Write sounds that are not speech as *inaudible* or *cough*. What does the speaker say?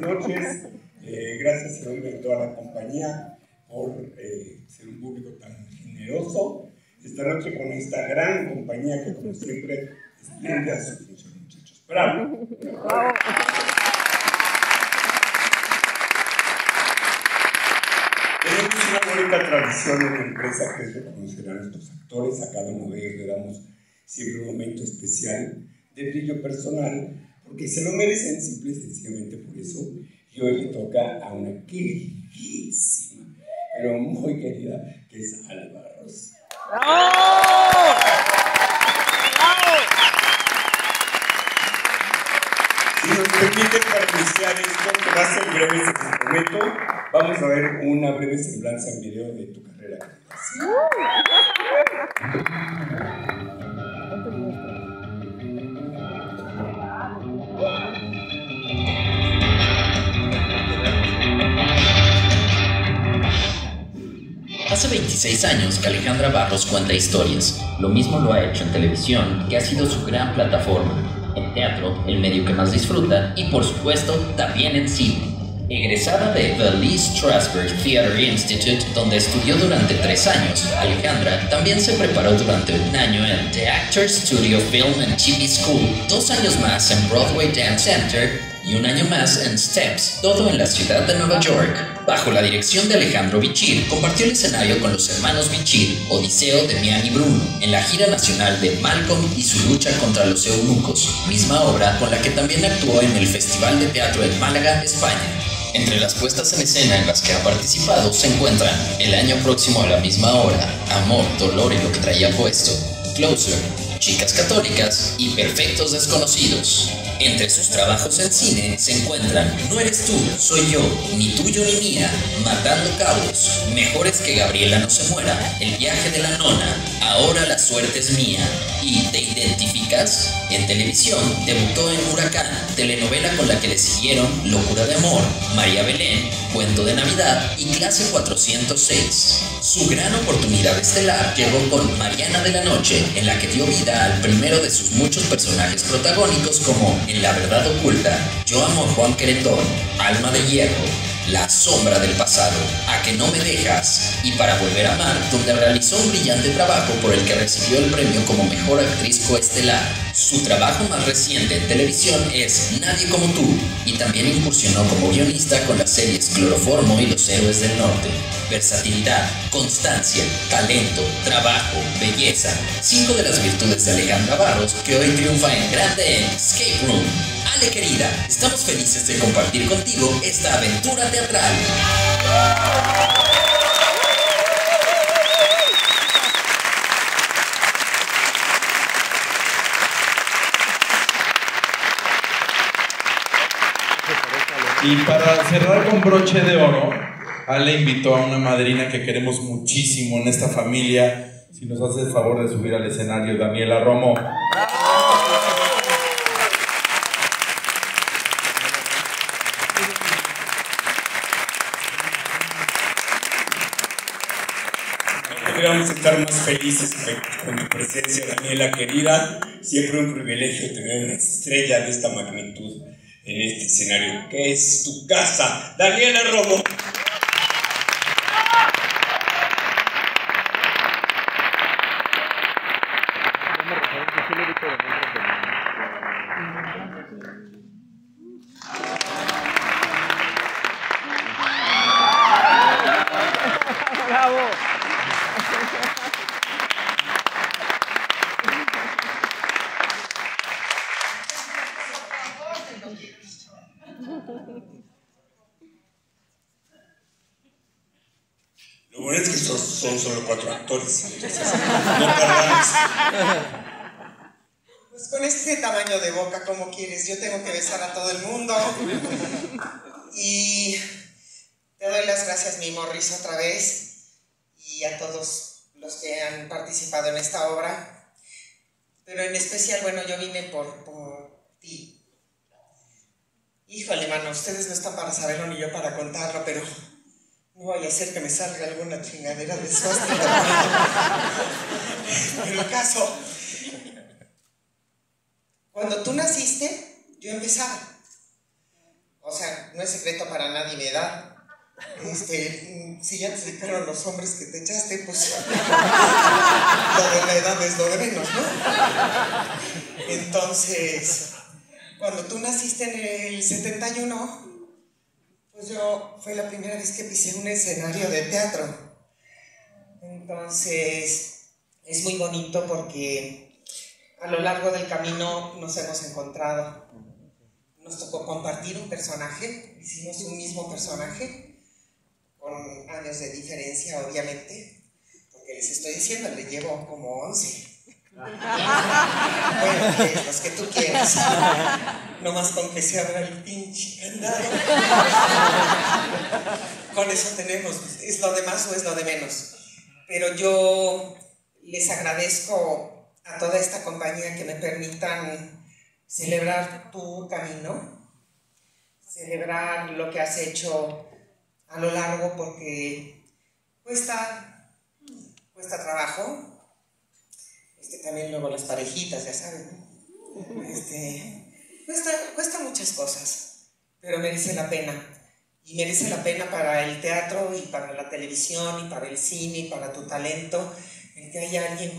buenas noches. Eh, gracias a toda la compañía por eh, ser un público tan generoso. Esta noche con esta gran compañía que, como siempre, extiende a su función, muchachos. ¡Bravo! ¡Bravo! Tenemos una bonita tradición en la empresa que es reconocer a nuestros actores. A cada uno de ellos le damos siempre un momento especial de brillo personal porque se lo merecen simple y sencillamente por eso. Y hoy le toca a una queridísima, pero muy querida, que es Alba Rosa. Si nos permiten para iniciar esto, que va a ser breve, se prometo, vamos a ver una breve semblanza en video de tu carrera. Hace 26 años que Alejandra Barros cuenta historias. Lo mismo lo ha hecho en televisión, que ha sido su gran plataforma. En teatro, el medio que más disfruta, y por supuesto, también en cine. Egresada de The Lee Strasberg Theatre Institute, donde estudió durante tres años, Alejandra también se preparó durante un año en The Actors Studio Film and TV School, dos años más en Broadway Dance Center y un año más en Steps, todo en la ciudad de Nueva York. Bajo la dirección de Alejandro Bichir, compartió el escenario con los hermanos Bichir, Odiseo, Demian y Bruno, en la gira nacional de Malcolm y su lucha contra los eunucos, misma obra con la que también actuó en el Festival de Teatro en Málaga, España. Entre las puestas en escena en las que ha participado se encuentran El año próximo a la misma hora, Amor, Dolor y lo que traía puesto, Closer, Chicas Católicas y Perfectos Desconocidos. Entre sus trabajos en cine se encuentran No eres tú, soy yo, ni tuyo ni mía, Matando Cabos, Mejores que Gabriela no se muera, El viaje de la nona, Ahora la suerte es mía y ¿Te identificas? En televisión debutó en Huracán, telenovela con la que le siguieron Locura de Amor, María Belén, Cuento de Navidad y Clase 406. Su gran oportunidad estelar llegó con Mariana de la Noche, en la que dio vida al primero de sus muchos personajes protagónicos como En la verdad oculta, Yo amo a Juan Queretón, Alma de Hierro, La sombra del pasado, A que no me dejas y Para volver a amar, donde realizó un brillante trabajo por el que recibió el premio como mejor actriz coestelar. Su trabajo más reciente en televisión es Nadie como tú y también incursionó como guionista con las series Cloroformo y Los Héroes del Norte. Versatilidad, constancia, talento, trabajo, belleza, cinco de las virtudes de Alejandra Barros que hoy triunfa en grande en Escape Room. Ale querida, estamos felices de compartir contigo esta aventura teatral. Y para cerrar con broche de oro, Ale invitó a una madrina que queremos muchísimo en esta familia. Si nos hace el favor de subir al escenario, Daniela Romo. Podríamos estar más felices con tu presencia, Daniela querida. Siempre un privilegio tener una estrella de esta magnitud en este escenario que es tu casa. Daniela Romo. Lo bueno es que son, solo cuatro actores, no Pues con este tamaño de boca, como quieres? Yo tengo que besar a todo el mundo. Y te doy las gracias, mi Morris, otra vez. Y a todos los que han participado en esta obra. Pero en especial, bueno, yo vine por, por ti. Híjole, mano, ustedes no están para saberlo ni yo para contarlo, pero no vaya a ser que me salga alguna chingadera de suástica. *laughs* En el caso, cuando tú naciste, yo empezaba. O sea, no es secreto para nadie mi edad. Este, si ya te sacaron los hombres que te echaste, pues lo de la edad es lo de menos, ¿no? Entonces, cuando tú naciste en el 71, pues yo fue la primera vez que pisé un escenario de teatro. Entonces, es muy bonito porque a lo largo del camino nos hemos encontrado. Nos tocó compartir un personaje, hicimos un mismo personaje con años de diferencia, obviamente, porque les estoy diciendo, le llevo como 11. Bueno, los que tú quieras. No más con que se abra el pinche candado. con eso tenemos. ¿Es lo de más o es lo de menos? Pero yo les agradezco a toda esta compañía que me permitan celebrar tu camino, celebrar lo que has hecho a lo largo porque cuesta, cuesta trabajo. Este, también luego las parejitas, ya saben. Este, cuesta, cuesta muchas cosas, pero merece la pena. Y merece la pena para el teatro y para la televisión y para el cine y para tu talento, el que haya alguien